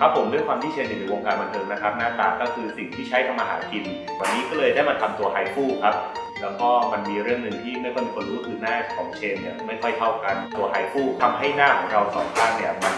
ครับผมด้วยความที่เชนอยู่ในวงการบันเทิงนะครับ หน้าตาก็คือสิ่งที่ใช้ทำมาหากิน วันนี้ก็เลยได้มาทำตัวไฮฟูครับแล้วก็มันมีเรื่องหนึ่งที่ไม่ค่อยมีคนรู้คือหน้าของเชนเนี่ยไม่ค่อยเท่ากันตัวไฮฟูทำให้หน้าของเราสองข้างเนี่ยมัน